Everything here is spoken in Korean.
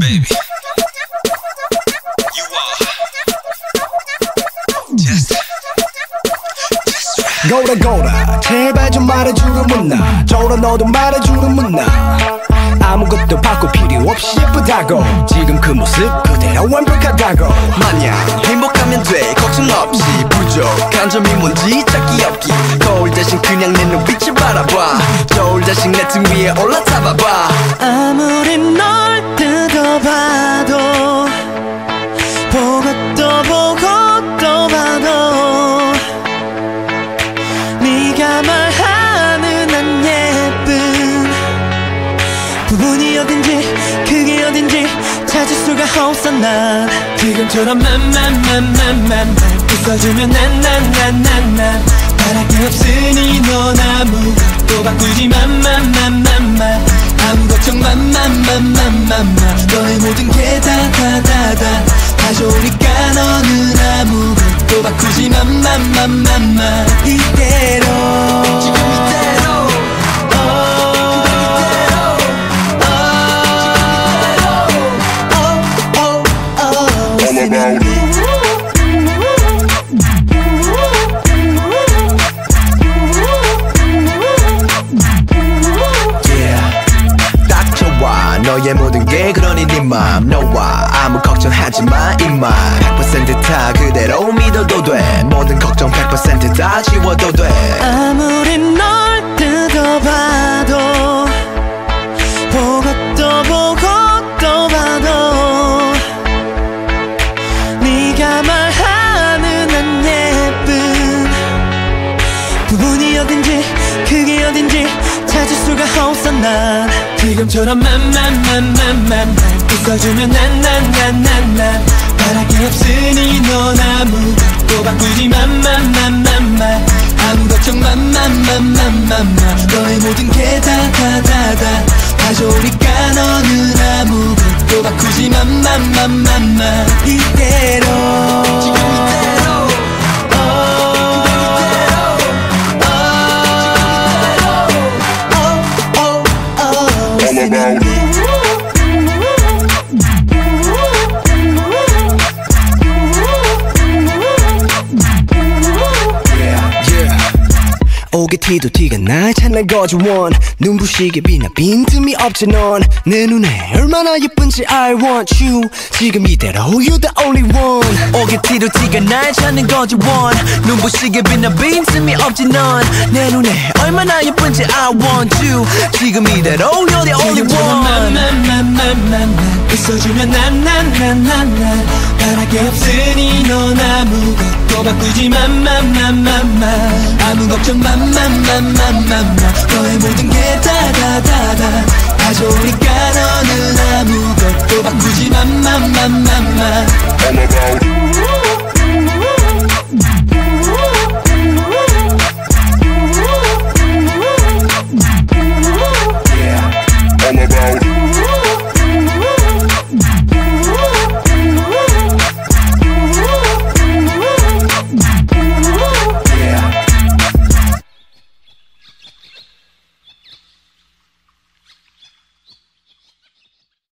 baby. You are just, just. 거울아 거울아 제발 좀 말해주면 나. 저라 너도 말해주면 나. 아무것도 바꿀 필요 없이 예쁘다고. 지금 그 모습 그대로 완벽하다고. 마냥 행복하면 돼. 걱정 없이 부족한 점이 뭔지 찾기 없기. 거울 대신 그냥 내 눈빛을 바라봐. 저울 대신 내 등 위에 올라타봐봐. 아무리 널 뜯어 봐도 보고 또 보고 또 봐도 네가 말하는 안 예쁜 부분이 어딘지 그게 어딘지 찾을 수가 없어 난 지금처럼 만만만만만 웃어주면 난 난 난 난난. 바랄 게 없으니 넌 아무것도 바꾸지 아무 걱정 만만만만만만. 너의 모든 게 다 다 다다. 다 좋으니까 너는 아무것도 바꾸지 만만만만만 너의 모든 게 그러니 네맘 너와 아무 걱정하지 마 이만 100%다 그대로 믿어도 돼. 모든 걱정 100%다 지워도 돼. 아무리 널 뜯어봐도 보고 또 보고 또 봐도 네가 말하는 안 예쁜 부분이 어딘지 그게 어딘지 수가 없어 난 지금처럼 만만만만만 웃어주면 난 난 난 난난 바랄 게 없으니 넌 아무것도 바꾸지 만만만만만 아무 걱정 만만만만만만 너의 모든 게 다 다 다다 다 좋으니까 너는 아무것도 바꾸지 만만만만만 이대로 about it. 오게 티도 티가 날 찬날 거주원. 눈부시게 빛나 빈틈이 없지 넌. 내 눈에 얼마나 예쁜지 I want you. 지금 이대로 You the only one. 오게 티도 티가 날 찾는 거지 원. 눈부시게 빛나 빈틈이 없지 넌. 내 눈에 얼마나 예쁜지 I want you. 지금 이대로 You're the only one. 만만만만만 웃어주면 난난난난난 바랄 게 없으니 넌 아무것도 바꾸지 만만만만만 아무 걱정 만 만만만만만 너의 모든 게 다다 다다. 다 좋으니까 너는 아무것도